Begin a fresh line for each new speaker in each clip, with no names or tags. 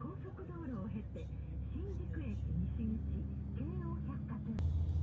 高速道路を経て新宿駅西口京王百貨店。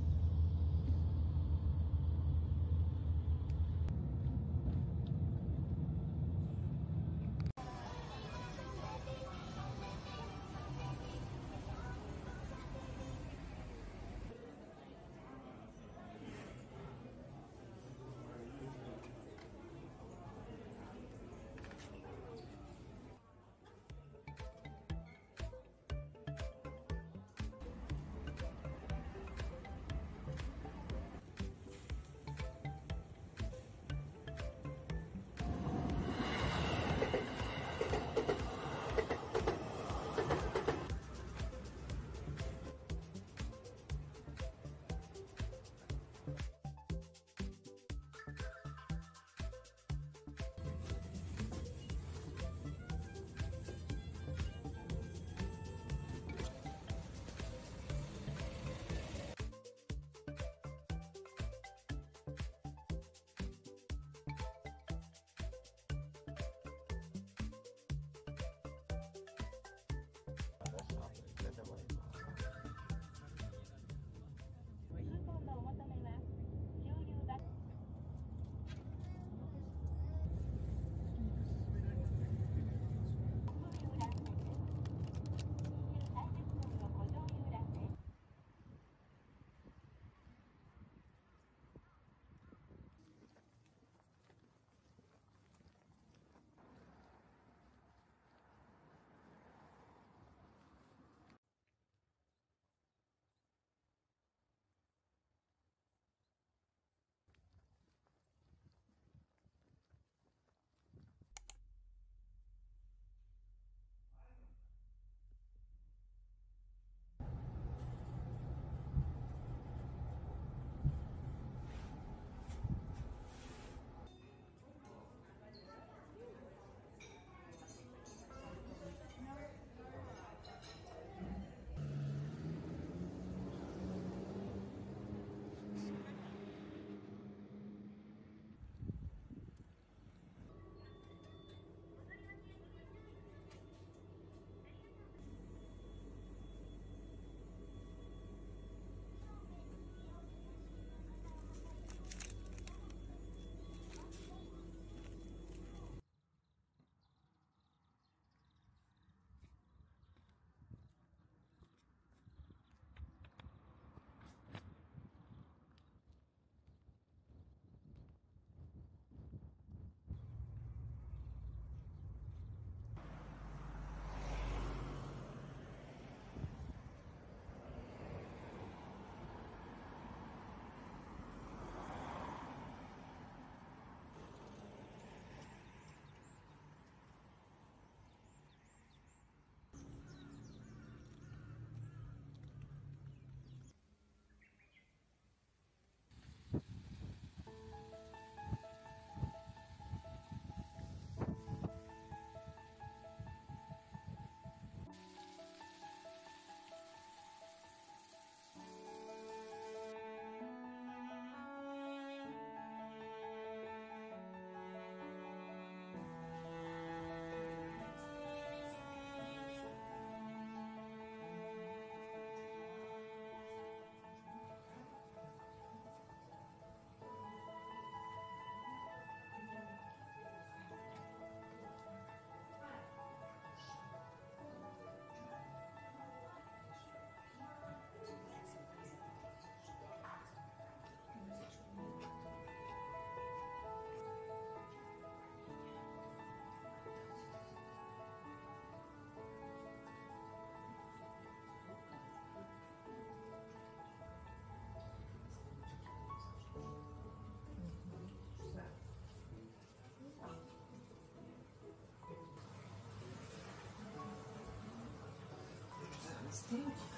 Gente.